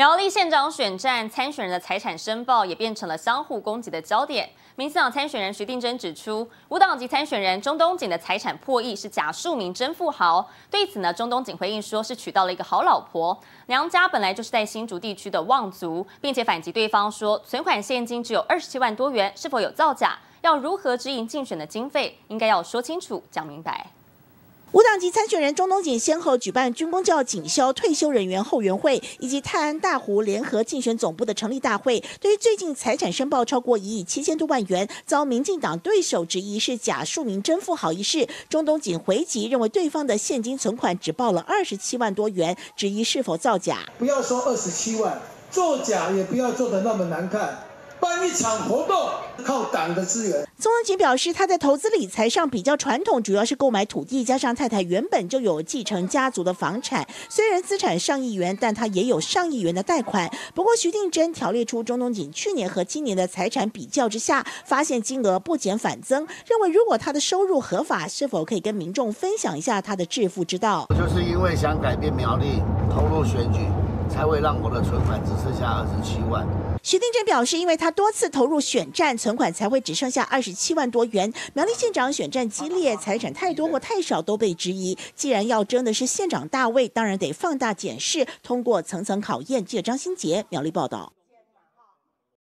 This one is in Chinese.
苗栗县长选战参选人的财产申报也变成了相互攻击的焦点。民进党参选人徐定珍指出，无党籍参选人中东锦的财产破亿是假数名真富豪。对此呢，中东锦回应说是娶到了一个好老婆，娘家本来就是在新竹地区的望族，并且反击对方说存款现金只有二十七万多元，是否有造假？要如何支营竞选的经费，应该要说清楚、讲明白。无党籍参选人钟东锦先后举办军工教警消退休人员后援会，以及泰安大湖联合竞选总部的成立大会。对于最近财产申报超过一亿七千多万元，遭民进党对手质疑是假数名真富豪一事，钟东锦回击认为对方的现金存款只报了二十七万多元，质疑是否造假。不要说二十七万，作假也不要做的那么难看。办一场活动靠党的资源。宋文锦表示，他在投资理财上比较传统，主要是购买土地，加上太太原本就有继承家族的房产，虽然资产上亿元，但他也有上亿元的贷款。不过徐定珍条列出中东锦去年和今年的财产比较之下，发现金额不减反增，认为如果他的收入合法，是否可以跟民众分享一下他的致富之道？就是因为想改变苗栗，投入选举。才会让我的存款只剩下二十七万。徐定珍表示，因为他多次投入选战，存款才会只剩下二十七万多元。苗栗县长选战激烈，财产太多或太少都被质疑。既然要争的是县长大位，当然得放大检视，通过层层考验。记者张新杰苗栗报道。